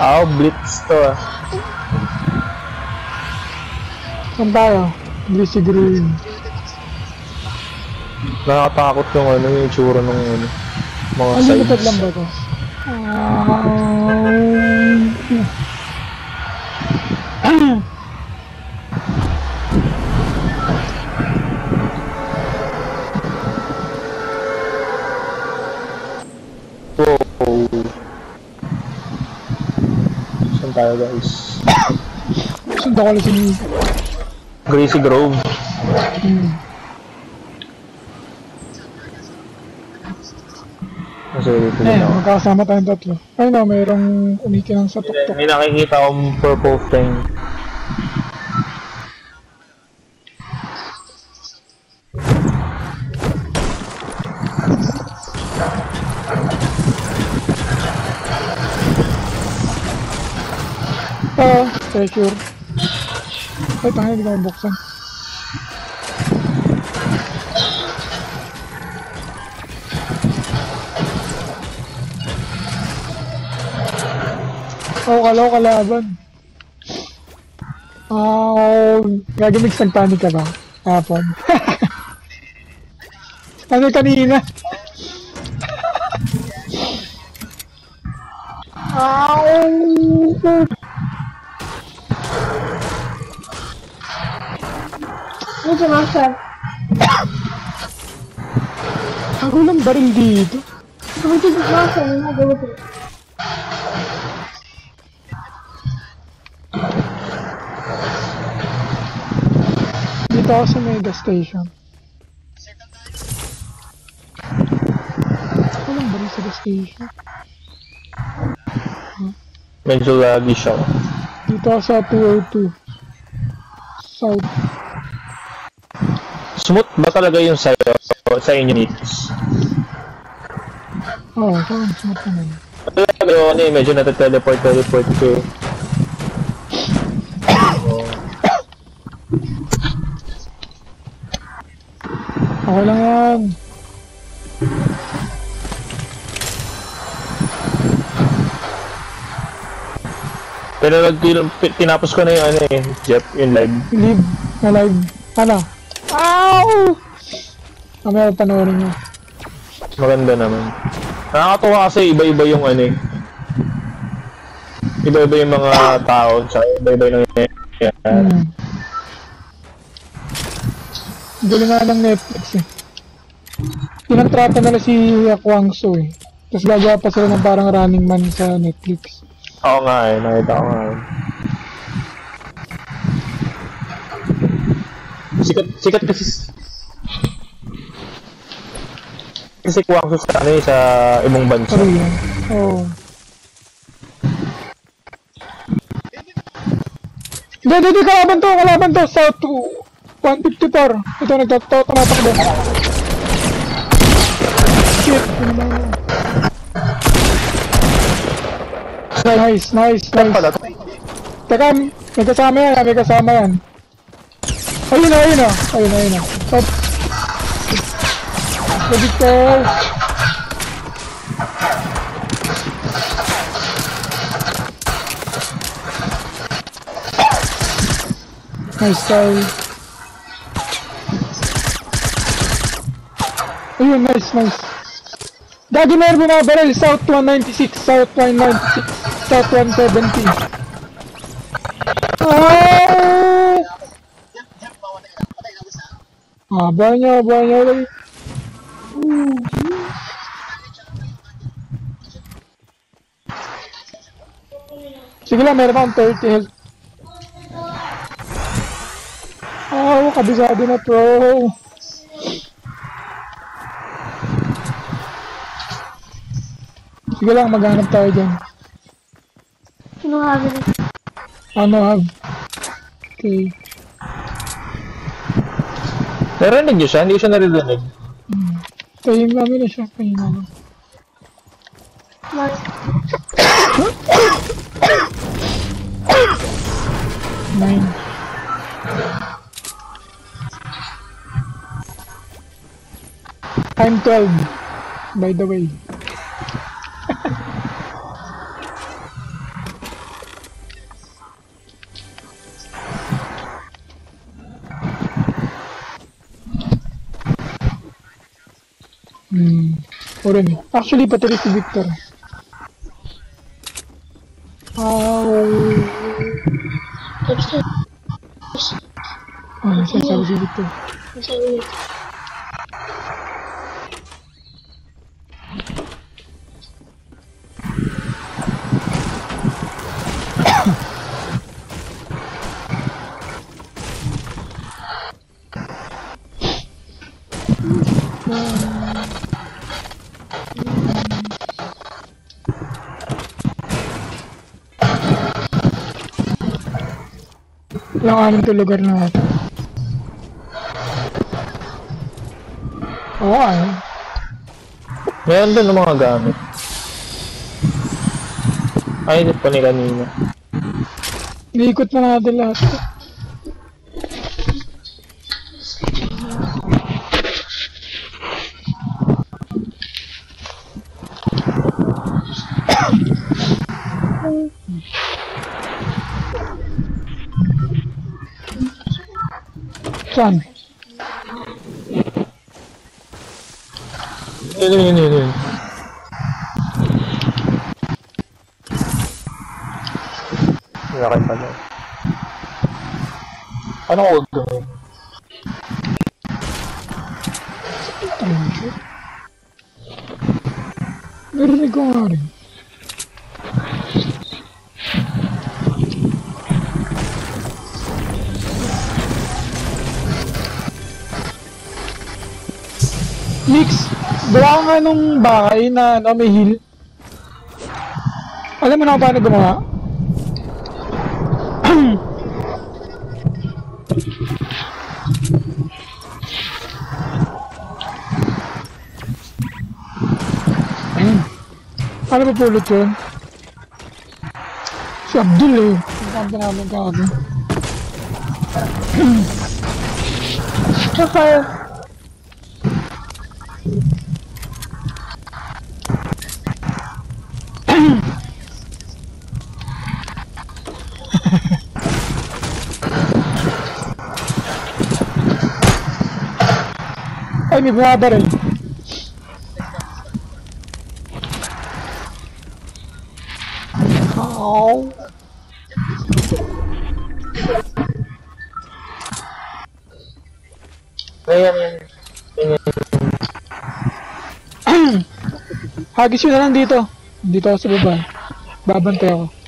Ah, blitz to ah. Saan tayo? Greasy Green. Nakakatakot yung ano, yung itsura ng ano, mga Unlimited sides. lang ba to? Ah, Wow. Saan tayo guys? Sundan ko lang si. Gracie Grove. Hmm. Kasi dito Eh, ako. magkakasama tayong tatlo. Ay no, mayroong umikinang sa tuktok. May nakikita akong purple thing. Treasure. Ay, tanga, hindi ko mabuksan. Oo, kala ko kalaban. Ah, gagamix ng panic ka ba? Hapon. ano kanina? Ow! Medyo master. Ako lang baril dito. Kumiti sa master, ano nagawa ko? Dito ako sa mega station. Ako lang baril sa station. Medyo laggy siya. Dito ako sa 202. South. Smooth ba talaga yung sa'yo? Sa inyo needs? Oo, oh, saan smart naman. Yung ano eh, medyo nata-teleport, teleport ko eh. Okay lang yan. Pero tinapos ko na yung ano eh, Jeff, yung live. Live. Na live. Ano? Ow! Mamaya panoorin nyo. Maganda naman. Nakakatuwa kasi iba-iba yung ano eh. Iba-iba yung mga tao, tsaka iba-iba yung nangyayari. Hmm. Galing nga ng Netflix eh. Pinagtrata nila si Kwang Soo eh. Tapos gagawa pa sila ng parang running man sa Netflix. Oo nga eh, nakita ko nga eh. Sikat, sikat kasi kasi kuwang sa ano eh, sa ibang bansa. Oo. Oh. Hindi, hindi, kalaban to, kalaban to, South 154. Ito, nagtatatakbo. Shit, ano ba yun? Nice, nice, nice. Teka, may kasama yan, may kasama yan. Ayun na, ayun na. Ayun na, ayun na. Stop. Ready ko. Nice try. Ayun, nice, nice. Gagi na bumabaril, South 196, South 196, South 170. Haba niya, haba niya ulit. Sige lang, meron akong 30 health. Oh, kabisado na pro. Sige lang, maghanap tayo dyan. Sino ganun? Ano, hab? Okay. Narinig niyo siya? Hindi ko siya naririnig. Tayo namin na siya. Namin. Mas, Nine. I'm 12, by the way. O rin eh. Actually, pati rin si Victor. Ow. Tapos na. Ano sinasabi si Victor? Masabi niya. Lang anim to lugar na ito. Oo, ay. Meron din ng mga gamit. Ay, hindi pa ni kanina. Iikot na natin lahat. Saan? Yun, yun, yun, yun, yun. Laki pala. Ano ko gawin? Narinig ko nga rin. Mix, gawa nga nung bahay na, na may hill. Alam mo na kung paano gumawa? Ayun. Ano ba pulot yun? Si Abdul eh. Ang namin ka ako. Tsaka, Bumabaril. Ow. Ayan, yan. Hagis yun na lang dito. Dito ako sa baba. Babantay ako.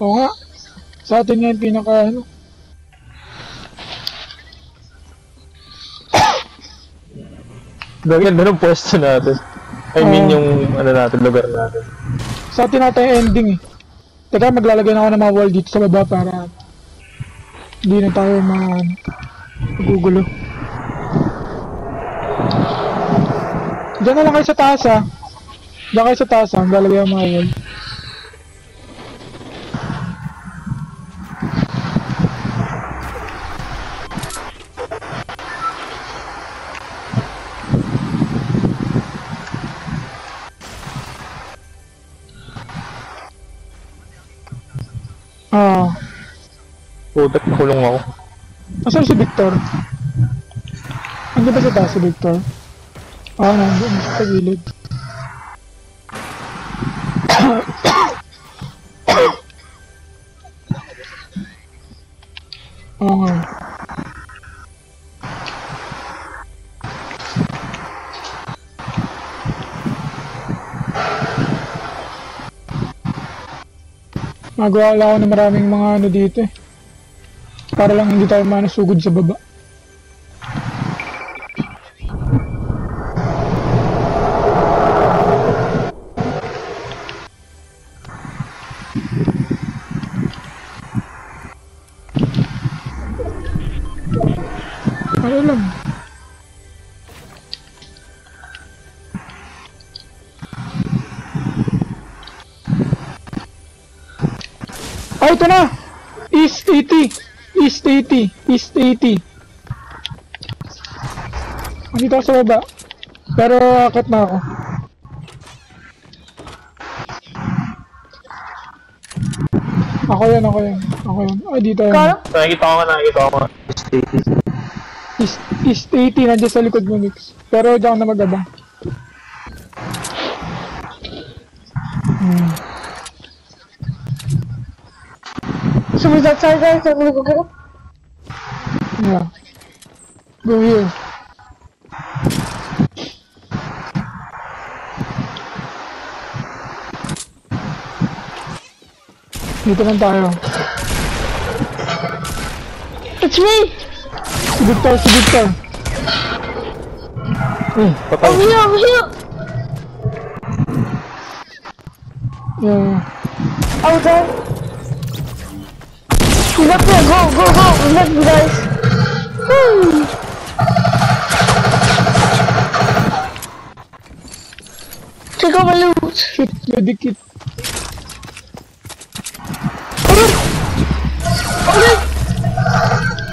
Oo nga. Sa atin nga yung pinaka ano. Gaganda ng pwesto natin. I mean, yung ano natin, lugar natin. Sa atin natin yung ending eh. Teka, maglalagay na ako ng mga wall dito sa baba para hindi na tayo ma magugulo. Diyan na lang kayo sa taas ah. Diyan kayo sa taas ah. Maglalagay ang mga wall. Ah, Putak, nakulong ako. asan si Victor? Andiyan ba sa taas si Victor? Ah, nandiyan sa gilid. Magawa lang ako ng maraming mga ano dito eh. Para lang hindi tayo manasugod sa baba. Oh, ito na! East 80! East 80! East 80! Andito ako sa baba. Pero akit na ako. Ako yan, ako yan. Ako yan. Ay, dito yan. Kala? Nakikita ko, nakikita ko. East 80. East, East 80, nandiyan sa likod mo, Nix. Pero diyan na mag-abang. Hmm. Sumunod sa guys, sa gulo ko. Yeah. Go here. Dito lang tayo. It's me! Si Victor, si Victor. Hmm, patay. Over here, over here! Yeah. Over there. He's up there, go, go, go! We left you guys. Woo! Take my loot. Shit, medikit.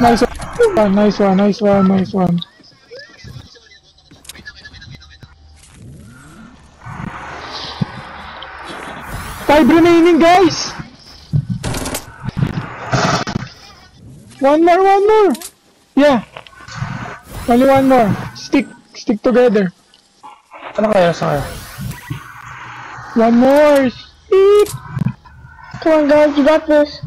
Nice one, nice one, nice one, nice one. Five remaining, guys! One more, one more! Yeah. Only one more. Stick, stick together. Ano kaya sa kaya? One more! Stick! Come on guys, you got this.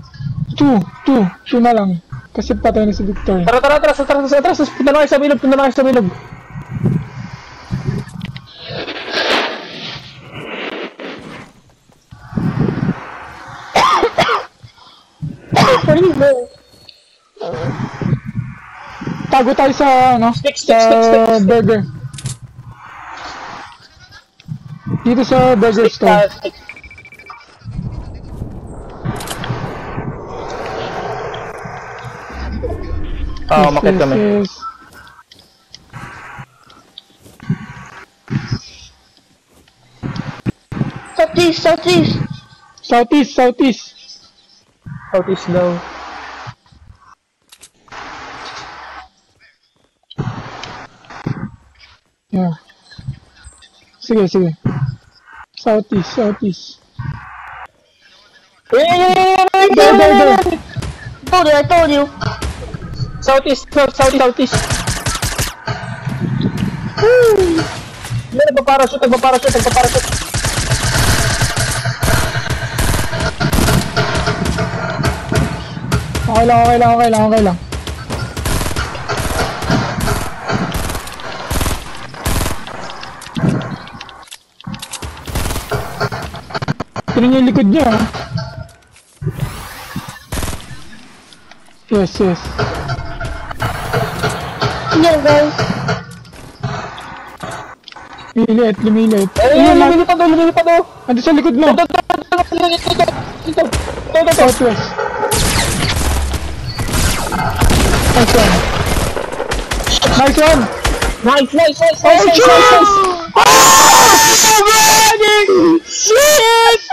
Two, two, two na lang. Kasi patay na si Victor. Tara, tara, tara, tara, tara, tara, tara, punta na kayo sa bilog, punta na kayo sa bilog. What are you? Tago tayo sa, ano? Stick, stick, sa stick, stick, stick. burger. Dito sa burger store. Ah, stick. Ah, Yes, umakit yes, kami. yes. Southeast, southeast. Southeast, southeast. Southeast daw. Yeah. Sige, sige. Southeast, southeast. Eh, eh, eh, eh, There, there, there. Told you, I told you. Southeast, south, south, southeast. Hindi, nagpa-parachute, nagpa-parachute, nagpa-parachute. Okay lang, okay lang, okay lang, okay lang. Tignan niyo yung likod niya. ah. Yes, yes. Yeah, guys. Lumilit, lumilit. Eh, Ayun, na- lumilipad daw, lumilipad daw. Ando sa likod mo. Dito, dito, dito, dito, dito, dito, dito, dito. Southwest. Nice one. Nice one. Nice, nice, nice, Oh, nice, nice, nice, nice. Shit!